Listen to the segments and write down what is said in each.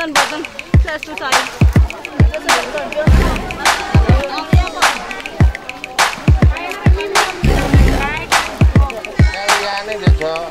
Buradan buradan ters tutayım. Yani de çok.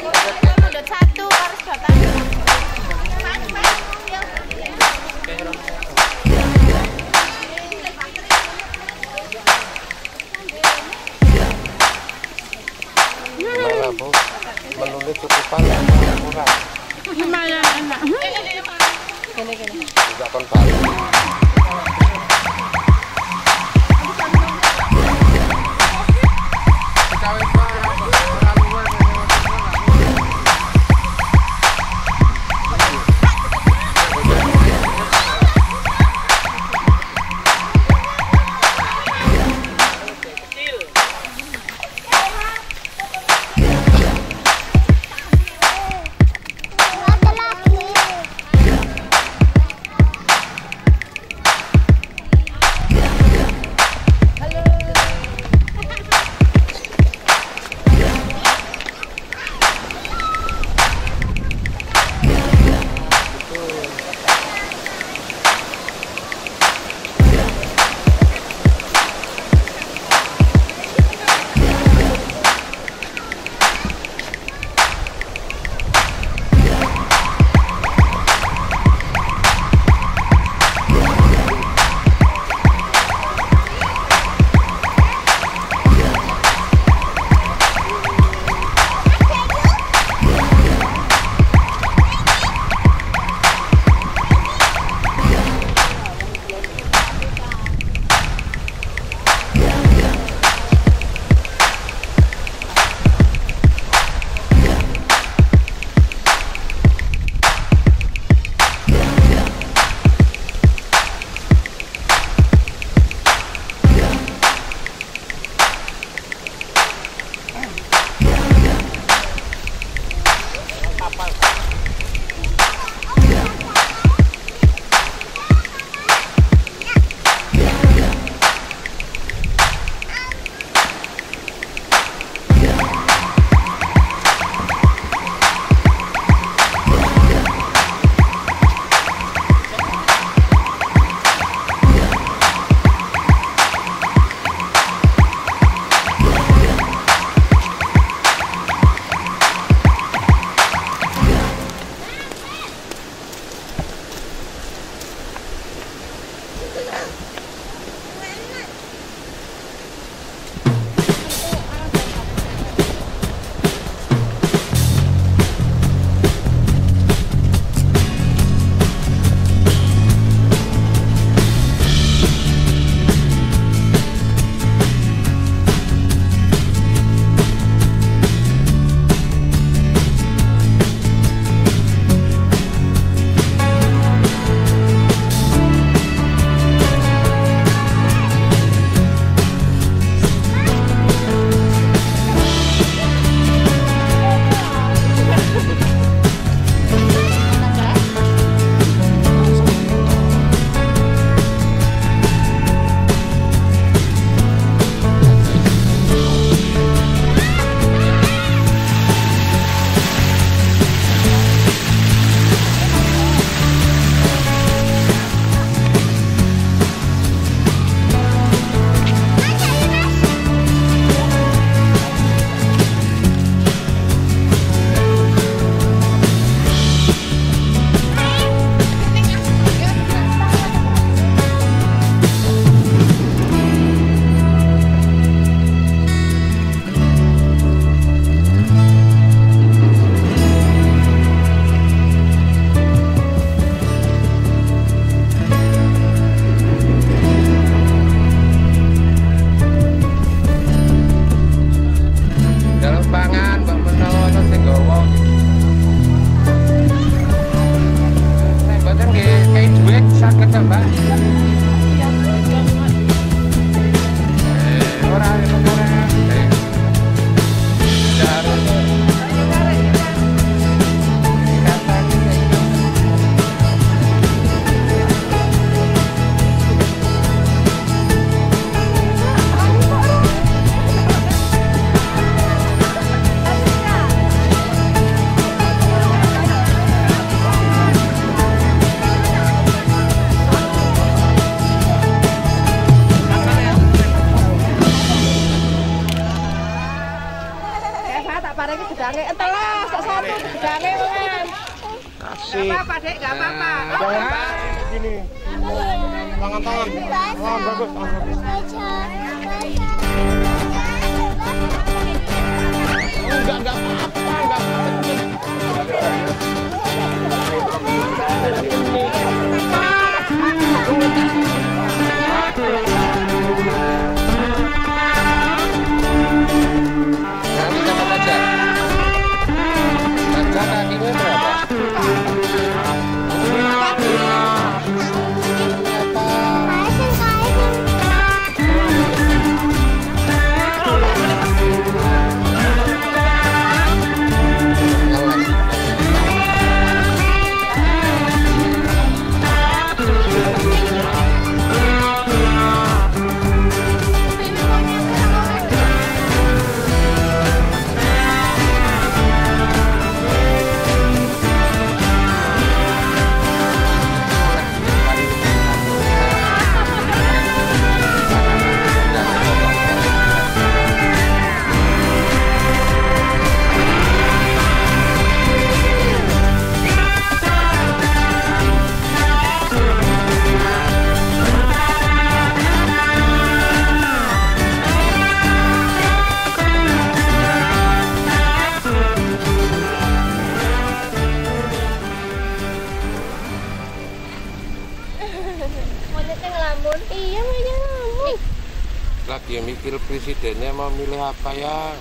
Mau milih apa ya?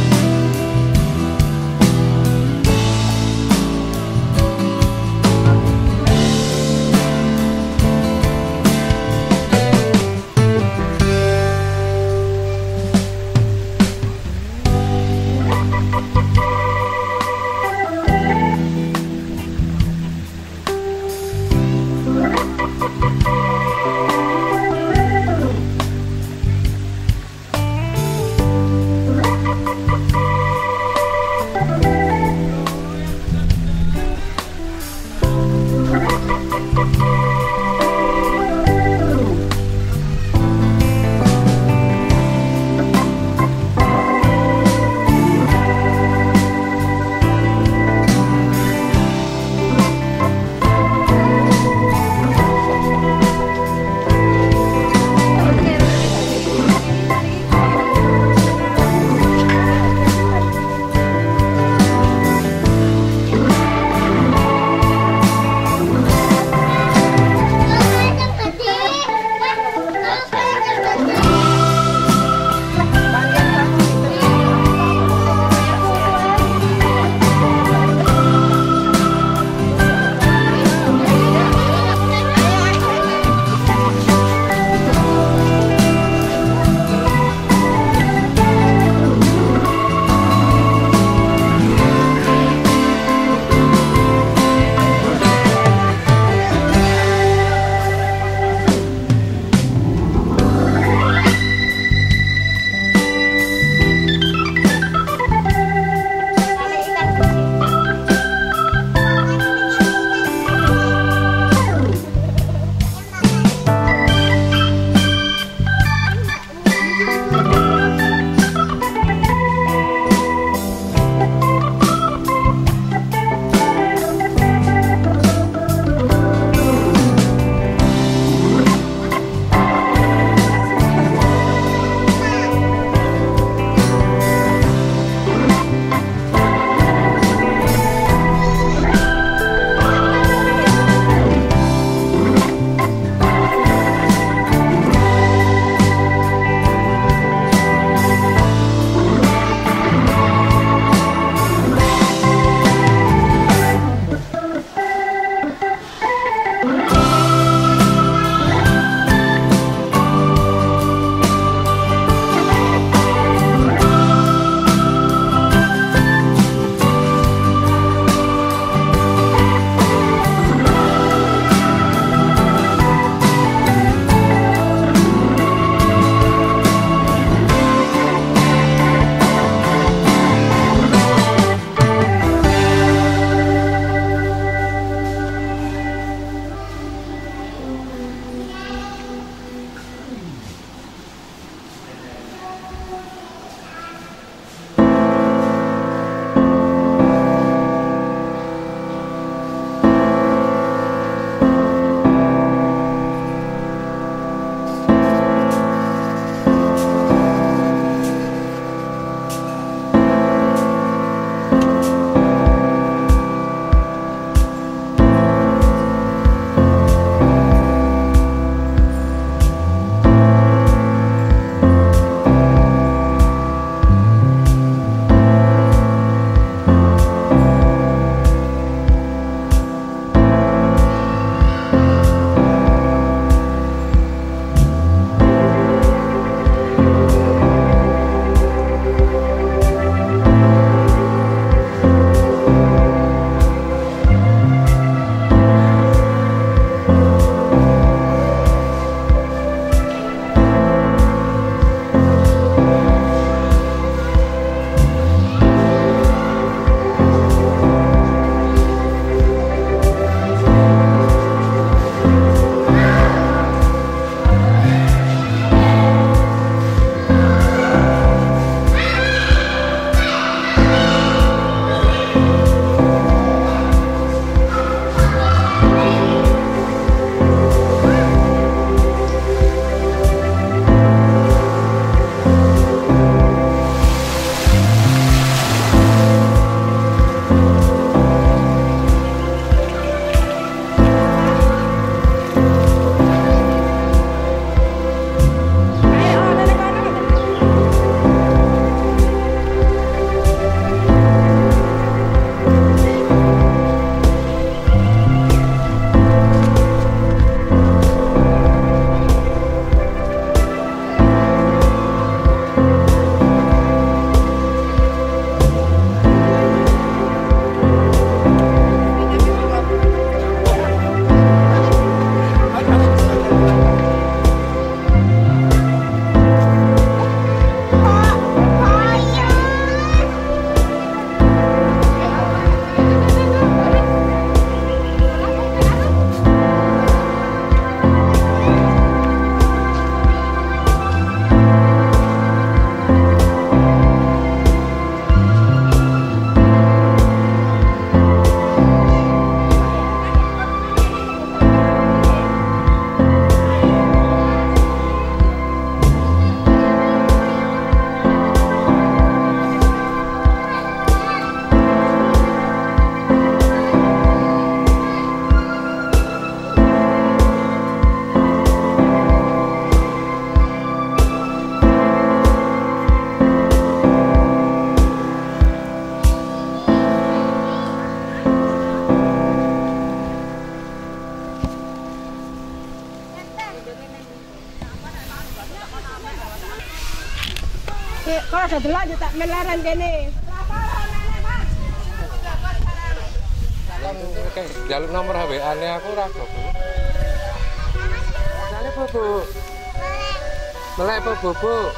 宝宝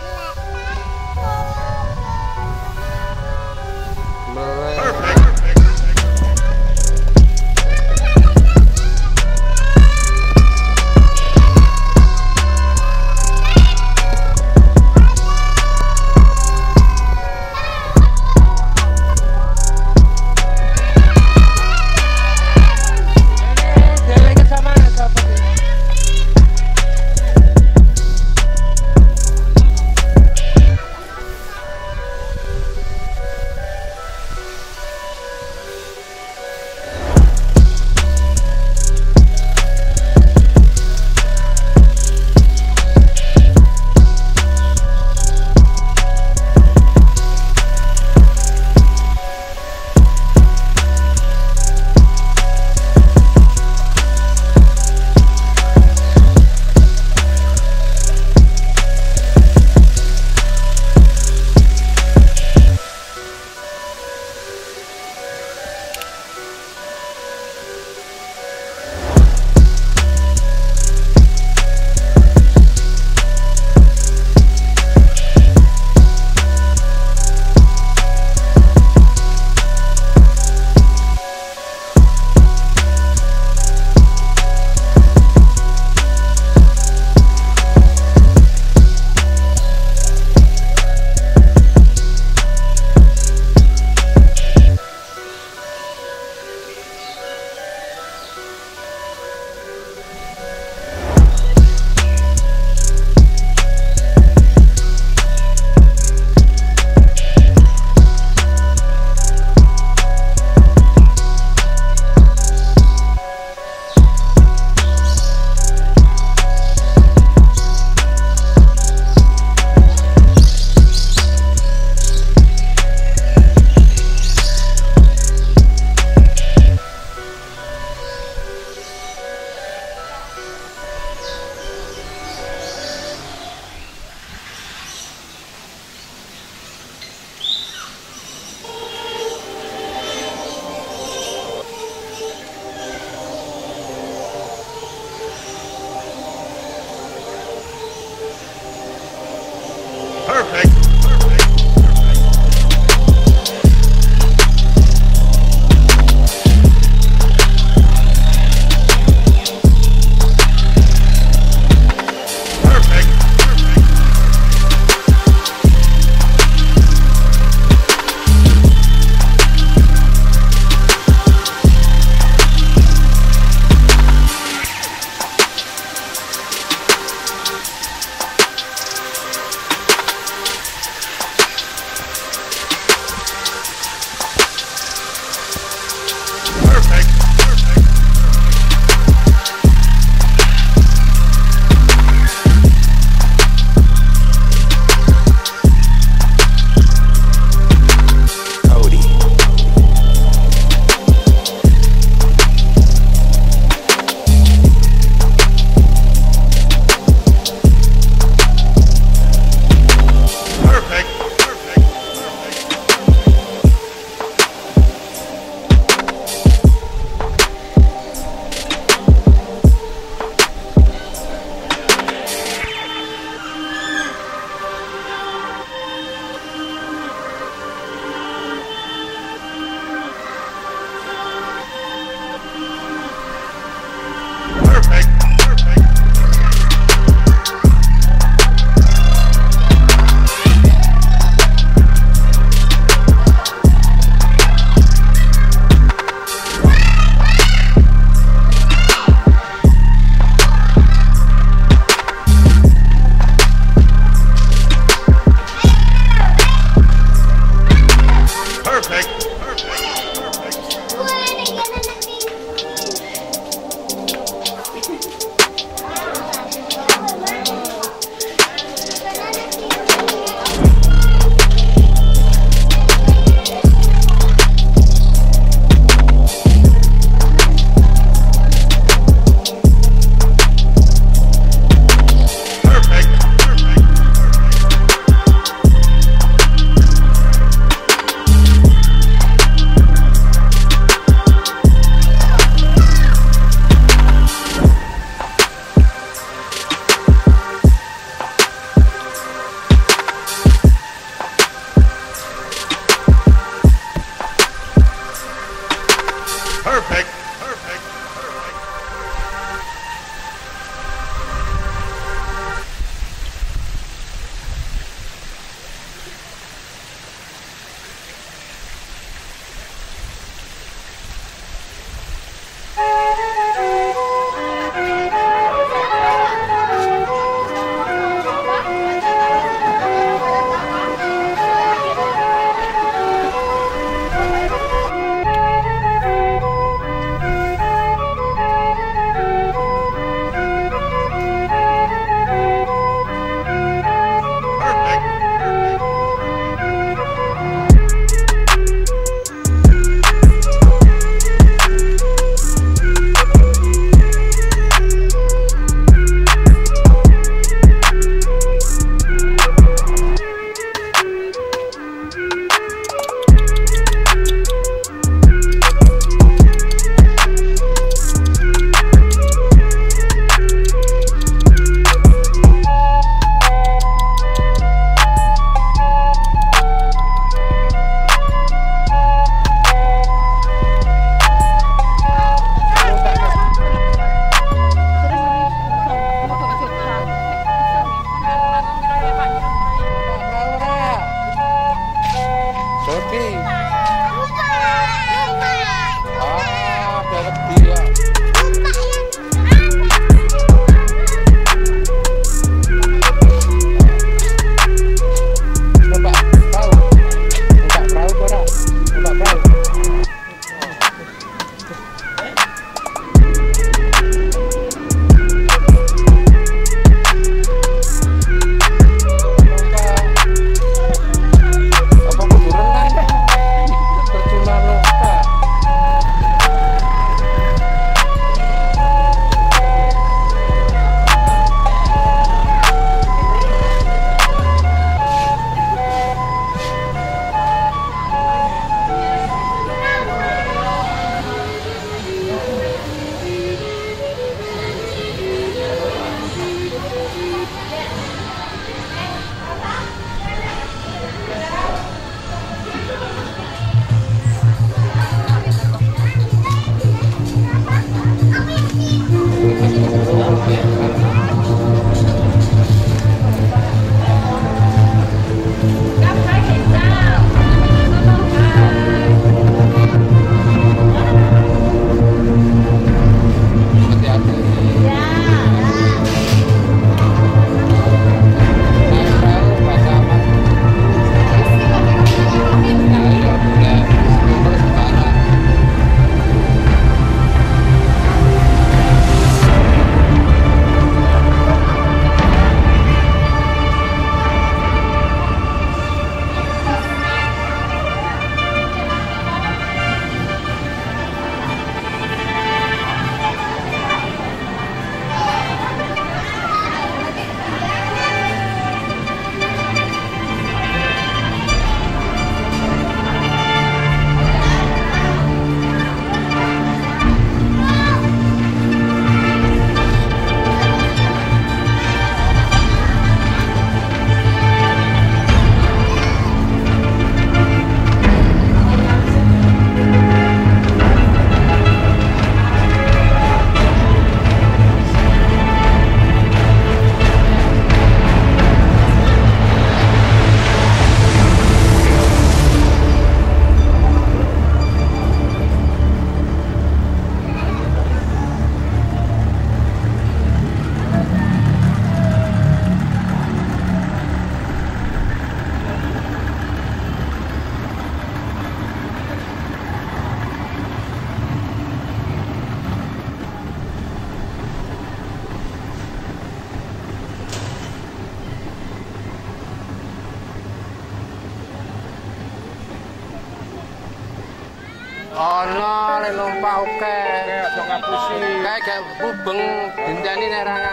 numpak oke. Oke, aja ngapusi. Kayak gak bubeng, dintani nerangan.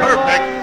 Perfect.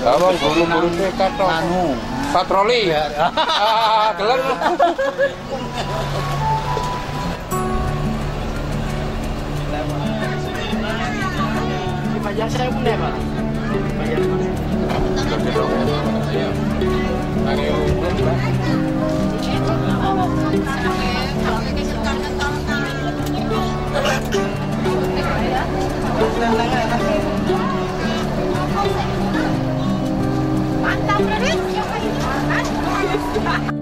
Apa guru-guru dekat toh? Anu. Patroli. Ah, gelar. Bayar saya punya, Pak. Anda berisik, anda berisik.